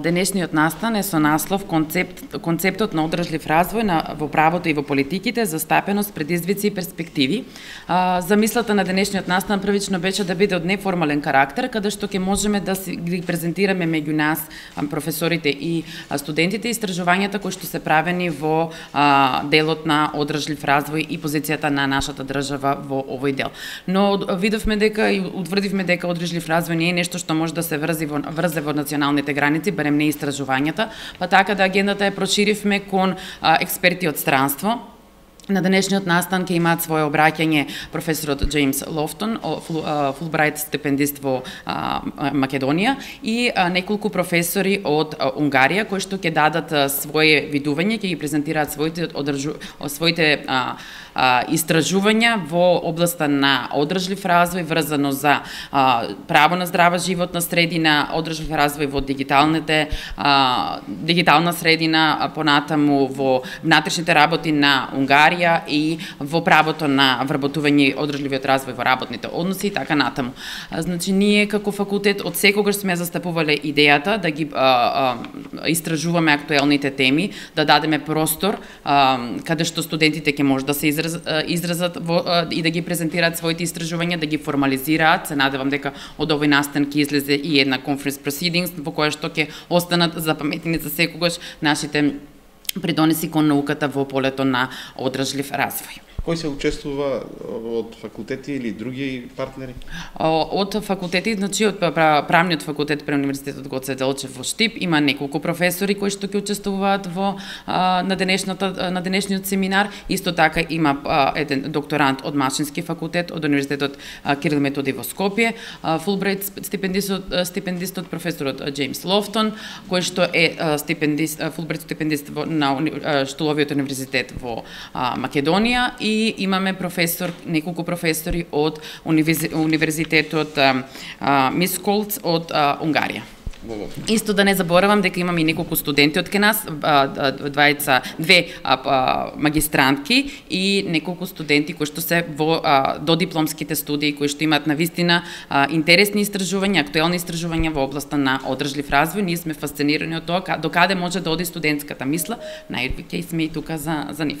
Денешниот настан е со наслов концепт, концептот на одржлив развој на, во правото и во политиките, застапеност, предизвици и перспективи. Замислата на денешниот настан првично беше да биде од неформален карактер, каде што ќе можеме да си ги презентираме меѓу нас, професорите и студентите, истражувањата кои што се правени во делот на одржлив развој и позицијата на нашата држава во овој дел. Но видовме дека и утврдивме дека одржлив развој не е нешто што може да се врзи во, врзе во националните граници, барем не истражувањата, па така да агендата ја проширивме кон експерти од странство, На денешниот настан ќе имаат свое обраќање професорот Джеймс Лофтон, Фулбрайт стипендист во Македонија и неколку професори од Унгарија кои што ќе дадат свое видување, ќе ги презентираат своите одржу, своите а, а, истражувања во областа на одржлив развој врзано за а, право на здрава животна средина, одржлив развој во дигиталните а, дигитална средина, понатаму во внатрешните работи на Унгарија и во правото на вработување и одржливиот развој во работните односи и така натаму. Значи ние како факултет од секогаш сме застапувале идејата да ги а, а, истражуваме актуелните теми, да дадеме простор а, каде што студентите ќе може да се изразат израз, изразат во, и да ги презентираат своите истражувања, да ги формализираат. Се надевам дека од овој настан ќе излезе и една conference proceedings во која што ќе останат запаметени за секогаш нашите придонеси кон науката во полето на одржлив развој. Кој се учествува од факултети или други партнери? Од факултети, значи од правниот факултет при Универзитетот Гоце Делчев во Штип има неколку професори кои што ќе учествуваат во на денешната на денешниот семинар. Исто така има еден докторант од Машински факултет од Универзитетот Кирил Методи во Скопје, Фулбрайт стипендистот стипендистот професорот Джеймс Лофтон, кој што е стипендист Фулбрайт стипендист на Штуловиот универзитет во Македонија и и имаме професор, неколку професори од Универзитетот Мисколц од Унгарија. Исто да не заборавам дека имаме и неколку студенти од нас, двајца, две па, магистрантки и неколку студенти кои што се во додипломските студии кои што имаат на вистина интересни истражувања, актуелни истражувања во областа на одржлив развој. Ние сме фасцинирани од тоа до каде може да оди студентската мисла, највеќе сме и тука за за нив.